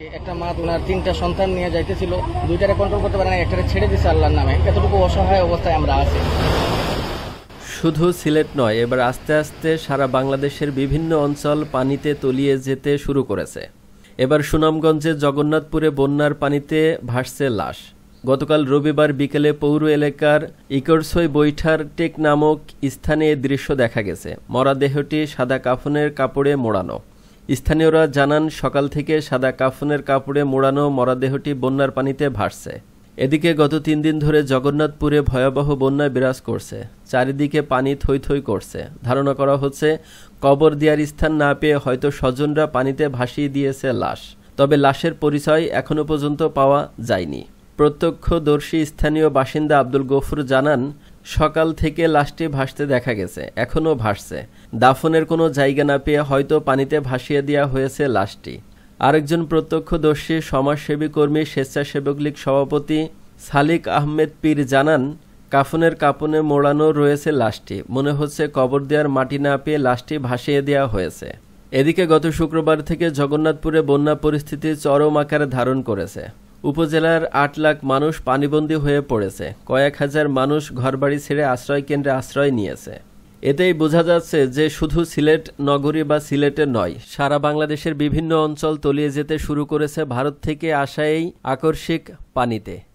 একটা মা ওনার তিনটা সন্তান নিয়ে যাইতেছিল, দুইটারে কন্ট্রোল করতে পারে না একটারে ছেড়ে দিছে আল্লাহর নামে। এতটুকু অসহায় অবস্থায় আমরা আছি। শুধু সিলেট নয়, এবার আস্তে আস্তে সারা বাংলাদেশের বিভিন্ন অঞ্চল পানিতে তলিয়ে যেতে শুরু করেছে। এবার সুনামগঞ্জে জগন্নাথপুরে বন্যার পানিতে ভাসছে লাশ। গতকাল রবিবার বিকেলে পৌর এলাকার ইকরসই বৈঠার টেক নামক স্থানে দৃশ্য দেখা গেছে। মরাদেহটি সাদা কাফনের কাপড়ে মোড়ানো। স্থানীয়রা জানান, সকাল থেকে সাদা কাফনের কাপড়ে মোড়ানো মরাদেহটি বন্যার পানিতে ভাসছে। এদিকে গত তিন দিন ধরে জগন্নাথপুরে ভয়াবহ বন্যা বিরাজ করছে। চারিদিকে পানি থই থই করছে। ধারণা করা হচ্ছে, কবর দেওয়ার স্থান না পেয়ে হয়তো স্বজনরা পানিতে ভাসিয়ে দিয়েছে লাশ। তবে লাশের পরিচয় এখনও পর্যন্ত পাওয়া যায়নি। প্রত্যক্ষদর্শী স্থানীয় বাসিন্দা আব্দুল গফুর জানান সকাল থেকে লাশটি ভাসতে দেখা গেছে, এখনও ভাসছে। দাফনের কোনো জায়গা না পেয়ে হয়তো পানিতে ভাসিয়ে দেওয়া হয়েছে লাশটি। আরেকজন প্রত্যক্ষদর্শী, সমাজসেবী কর্মী, স্বেচ্ছাসেবক লীগ সভাপতি সালিক আহমেদ পীর জানান, কাফনের কাপনে মোড়ানো রয়েছে লাশটি। মনে হচ্ছে কবর দেওয়ার মাটি না পেয়ে লাশটি ভাসিয়ে দেওয়া হয়েছে। এদিকে গত শুক্রবার থেকে জগন্নাথপুরে বন্যা পরিস্থিতি চরম আকার ধারণ করেছে। উপজেলার আট লাখ মানুষ পানিবন্দী হয়ে পড়েছে। কয়েক হাজার মানুষ ঘরবাড়ি ছেড়ে আশ্রয় কেন্দ্রে আশ্রয় নিয়েছে। এতেই বোঝা যাচ্ছে যে শুধু সিলেট নগরী বা সিলেটে নয়, সারা বাংলাদেশের বিভিন্ন অঞ্চল তলিয়ে যেতে শুরু করেছে ভারত থেকে আসা এই আকস্মিক পানিতে।